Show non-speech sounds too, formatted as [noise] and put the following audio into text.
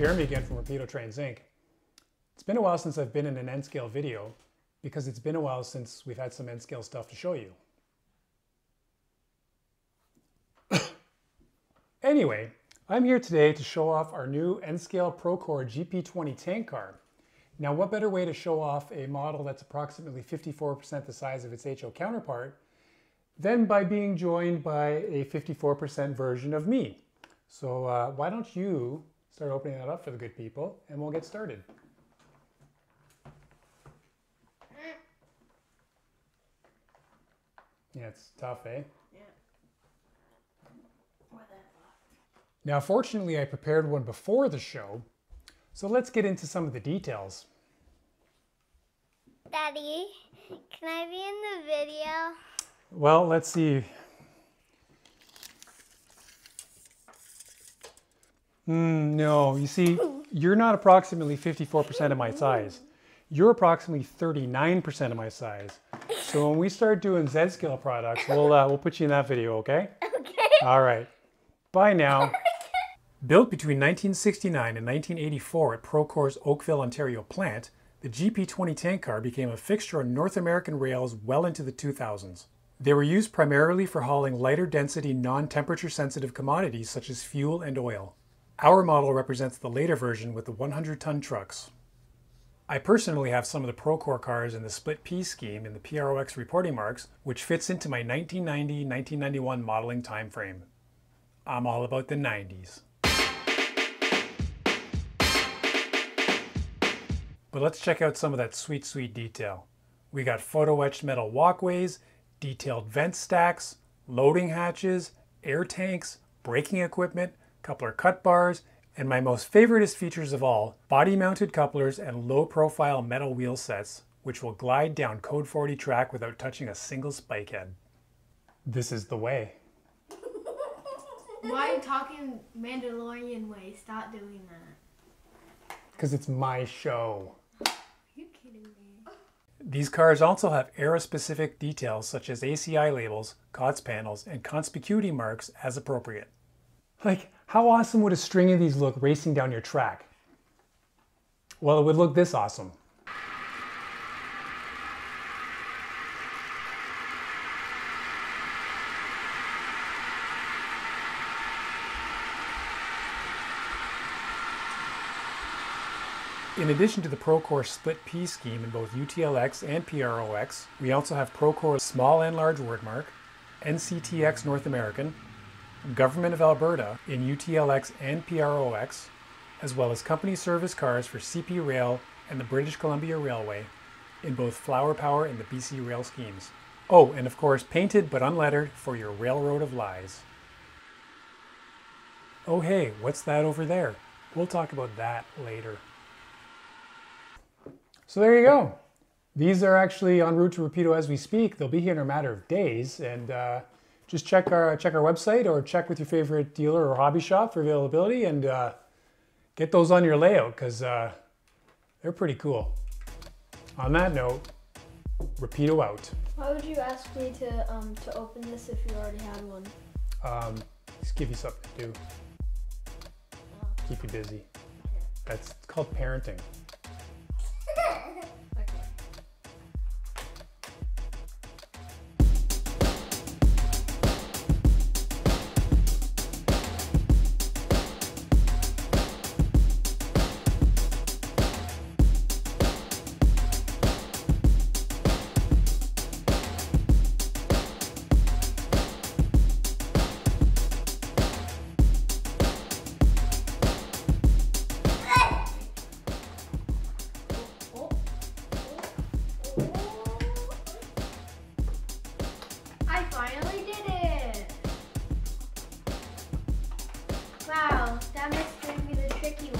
Jeremy again from Rapido Trains Inc. It's been a while since I've been in an N-scale video because it's been a while since we've had some N-scale stuff to show you. [coughs] anyway, I'm here today to show off our new N-scale Procor GP20 tank car. Now what better way to show off a model that's approximately 54% the size of its HO counterpart than by being joined by a 54% version of me. So uh, why don't you start opening that up for the good people and we'll get started. Yeah, it's tough, eh? Yeah. Now, fortunately, I prepared one before the show, so let's get into some of the details. Daddy, can I be in the video? Well, let's see. Mm, no, you see, you're not approximately 54% of my size. You're approximately 39% of my size. So when we start doing Z-scale products, we'll, uh, we'll put you in that video, okay? Okay. All right. Bye now. [laughs] Built between 1969 and 1984 at Procor's Oakville, Ontario plant, the GP20 tank car became a fixture on North American rails well into the 2000s. They were used primarily for hauling lighter density, non-temperature sensitive commodities such as fuel and oil. Our model represents the later version with the 100-ton trucks. I personally have some of the Procor cars in the split P scheme in the PROX reporting marks, which fits into my 1990-1991 modeling time frame. I'm all about the 90s. But let's check out some of that sweet, sweet detail. We got photo etched metal walkways, detailed vent stacks, loading hatches, air tanks, braking equipment, coupler cut bars, and my most favoriteest features of all, body mounted couplers and low profile metal wheel sets, which will glide down Code 40 track without touching a single spike head. This is the way. Why are you talking Mandalorian way? Stop doing that. Because it's my show. Are you kidding me? These cars also have era-specific details such as ACI labels, COTS panels, and conspicuity marks as appropriate. Like, how awesome would a string of these look racing down your track? Well, it would look this awesome. In addition to the Procor split P scheme in both UTLX and PROX, we also have Procor small and large wordmark, NCTX North American, Government of Alberta in UTLX and PROX, as well as company service cars for CP Rail and the British Columbia Railway in both Flower Power and the BC Rail schemes. Oh, and of course, painted but unlettered for your Railroad of Lies. Oh hey, what's that over there? We'll talk about that later. So there you go. These are actually en route to Rapido as we speak. They'll be here in a matter of days, and uh, just check our check our website or check with your favorite dealer or hobby shop for availability, and uh, get those on your layout because uh, they're pretty cool. On that note, Rapido out. Why would you ask me to um to open this if you already had one? Um, just give you something to do. Keep you busy. That's called parenting. I finally did it! Wow, that must be the tricky one.